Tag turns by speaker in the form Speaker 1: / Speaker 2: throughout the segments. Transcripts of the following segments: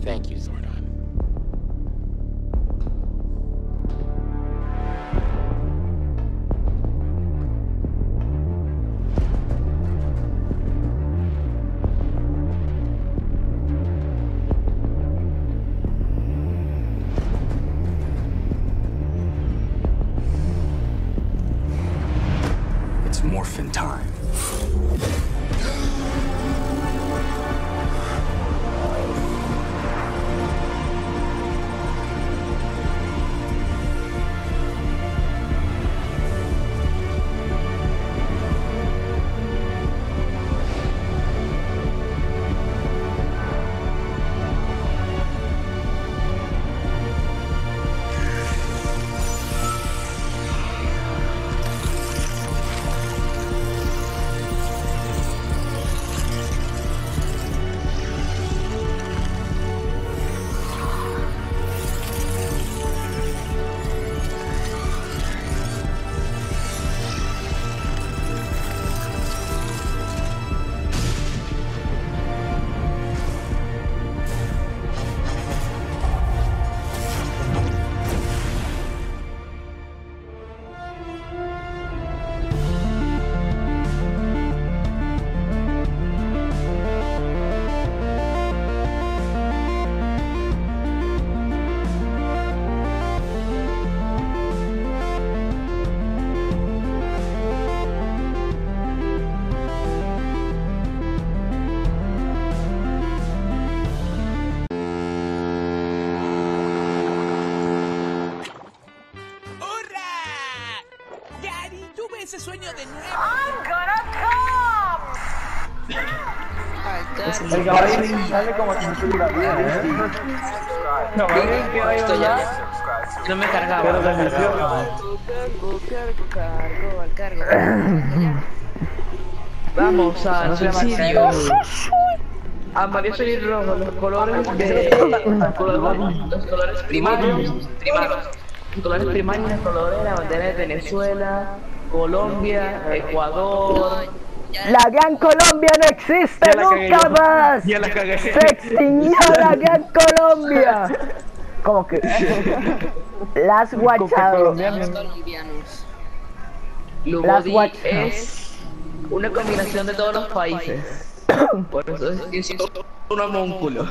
Speaker 1: Thank you, Zordon.
Speaker 2: It's morphin' time.
Speaker 3: El sale como si ¿eh? Que va a
Speaker 4: Esto ya. No me cargaba.
Speaker 3: pero
Speaker 4: no
Speaker 3: se
Speaker 4: me
Speaker 3: metió.
Speaker 4: cargaba. Cargo, al cargo, Vamos al suicidio. Amarillo y rojo, los colores de los colores, los colores primarios, primarios. Los colores primarios, los colores de la bandera de Venezuela, Colombia, Ecuador.
Speaker 5: La Gran Colombia no existe nunca más.
Speaker 3: Ya la cagué.
Speaker 5: Se extinguió la Gran Colombia. ¿Cómo que? Las guachado.
Speaker 4: colombianos.
Speaker 5: Las
Speaker 4: Lubodi
Speaker 5: guach-
Speaker 4: es una combinación de todos los países. Por eso es un homúnculo.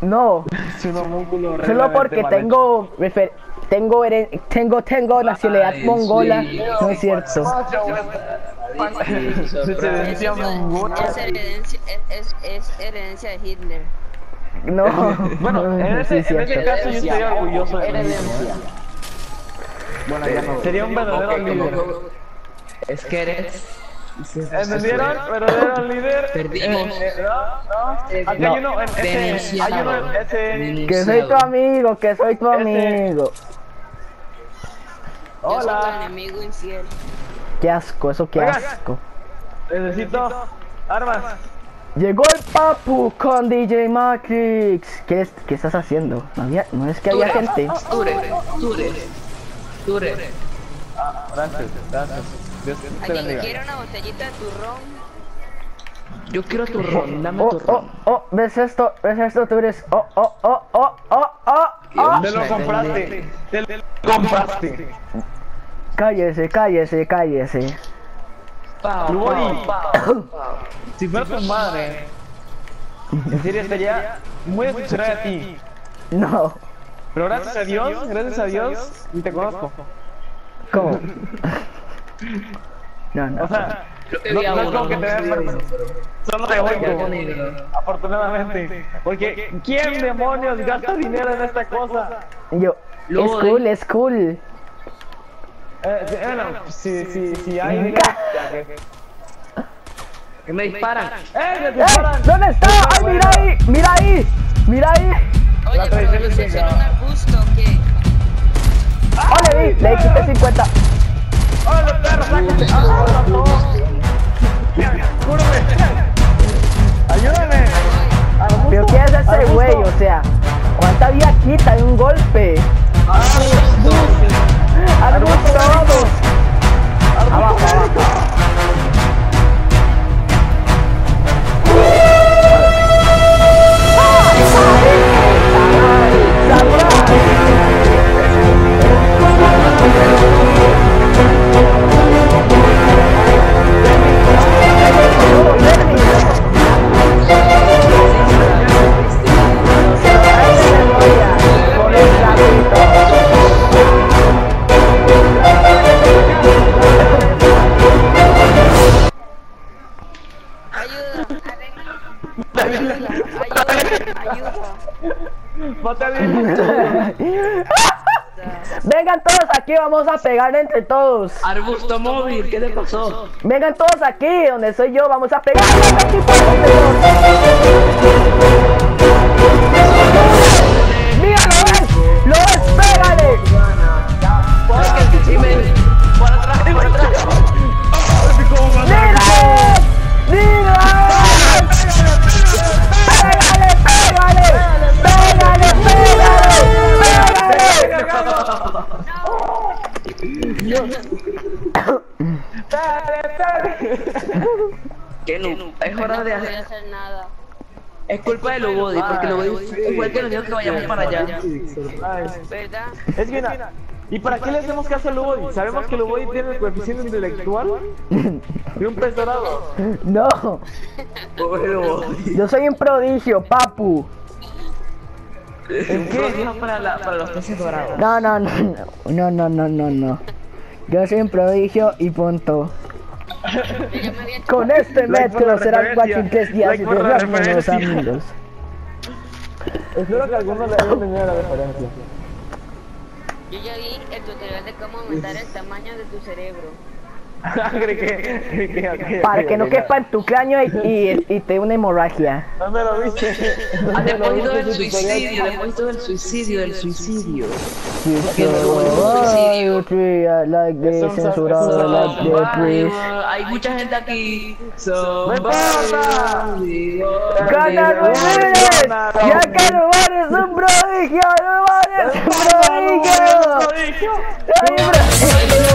Speaker 5: No,
Speaker 3: Es un homúnculo
Speaker 5: solo porque tengo refer- tengo tengo tengo nacionalidad mongola,
Speaker 4: sí.
Speaker 5: no es cierto.
Speaker 6: Es herencia, es, herencia de Hitler.
Speaker 5: No,
Speaker 3: Bueno, en ese, en ese caso yo estaría orgulloso de mí
Speaker 4: Herencia.
Speaker 3: ¿eh? Bueno, ya no. Sería un verdadero líder.
Speaker 4: Es que eres.
Speaker 3: ¿Entendieron? Verdadero líder.
Speaker 4: Perdimos.
Speaker 3: Eh, eh, no, no. Aquí hay uno en ese. Hay uno en ese.
Speaker 5: Que soy tu amigo, que soy tu amigo.
Speaker 6: Yo soy tu
Speaker 3: Hola.
Speaker 6: enemigo infiel.
Speaker 5: Qué asco, eso qué
Speaker 3: Oigan.
Speaker 5: asco.
Speaker 3: Necesito armas.
Speaker 5: Llegó el papu con DJ Matrix. ¿Qué, es- qué estás haciendo? No, había- no es que había gente.
Speaker 4: Ture, Ture, Ture.
Speaker 3: Gracias, gracias. Dios te
Speaker 6: ¿Alguien
Speaker 3: bendiga.
Speaker 6: quiere una botellita de turrón?
Speaker 4: Yo quiero tu ron, dame
Speaker 5: Oh,
Speaker 4: tu
Speaker 5: oh,
Speaker 4: ron.
Speaker 5: oh, ¿ves esto? ¿Ves esto? Tú eres. Oh, oh, oh, oh, oh, oh, oh.
Speaker 3: Te lo compraste. Te lo compraste.
Speaker 5: Cállese, cállese, cállese.
Speaker 4: Pau, pau, pau, pau.
Speaker 3: Si fuera tu madre, en serio estaría muy decepcionada de ti.
Speaker 5: No.
Speaker 3: Pero gracias a Dios, gracias a Dios, y te conozco.
Speaker 5: ¿Cómo? No, no.
Speaker 3: O sea, no, no es como que te veas
Speaker 4: pero-
Speaker 3: solo te oigo. Afortunadamente. Porque, ¿quién demonios gasta dinero en esta cosa?
Speaker 5: Yo. Es cool, es cool.
Speaker 3: Eh, sí, bueno, si, si, si hay ya que-
Speaker 4: Que me disparan.
Speaker 3: ¡Eh, me
Speaker 5: ¡Eh!
Speaker 3: disparan!
Speaker 5: ¿Dónde está? ¡Ay, mira ahí! ¡Mira ahí! ¡Mira ahí!
Speaker 6: Oye,
Speaker 3: La
Speaker 6: pero
Speaker 3: tradición
Speaker 6: ¿no
Speaker 3: es
Speaker 6: se
Speaker 3: que
Speaker 6: hicieron un arbusto o qué?
Speaker 5: ¡Oh, le di! Le quité 50.
Speaker 3: ¡Hola, perro, sácate! ¡Ah, no! ¡Cúrame! ¡Ayúdame!
Speaker 5: ¿Pero qué es ese güey? O sea, ¿cuánta vida quita de un golpe? Vengan todos aquí, vamos a pegar entre todos.
Speaker 4: Arbusto móvil, ¿qué te pasó?
Speaker 5: Vengan todos aquí, donde soy yo, vamos a pegar.
Speaker 4: Que no, es hora de hacer.
Speaker 6: hacer nada.
Speaker 4: Es culpa de Lobody, porque Lobody el que nos dijo que vayamos para allá.
Speaker 6: ¿Verdad?
Speaker 3: Es que ¿Y para qué le hacemos caso a Lubodi? ¿Sabemos que Lubodi tiene el coeficiente intelectual? Y un pez dorado.
Speaker 5: No,
Speaker 4: Pobre Lobody.
Speaker 5: yo soy un prodigio, papu.
Speaker 4: ¿En qué? para, la, para los peces dorados.
Speaker 5: No, no, no, no, no, no, no, no. Yo soy un prodigio y punto. Con este método será watching tres días y
Speaker 3: referencia.
Speaker 5: amigos.
Speaker 3: Espero que algunos le hayan entendido la referencia.
Speaker 6: Yo ya vi el tutorial de cómo aumentar el tamaño de tu cerebro.
Speaker 3: Que- que-
Speaker 5: Para que no quepa en tu cráneo y, y, y te dé una hemorragia.
Speaker 3: ¿Dónde lo viste?
Speaker 4: A
Speaker 3: ¿Dónde lo
Speaker 4: depósito
Speaker 3: viste
Speaker 4: del suicidio, depósito del suicidio, del suicidio. Hay mucha gente aquí.
Speaker 5: ¡Gana Rodríguez! ¡Ya que Lugar es un prodigio! ¡Lugar es un prodigio!
Speaker 3: ¡Prodigio!
Speaker 5: ¡Ay, bro-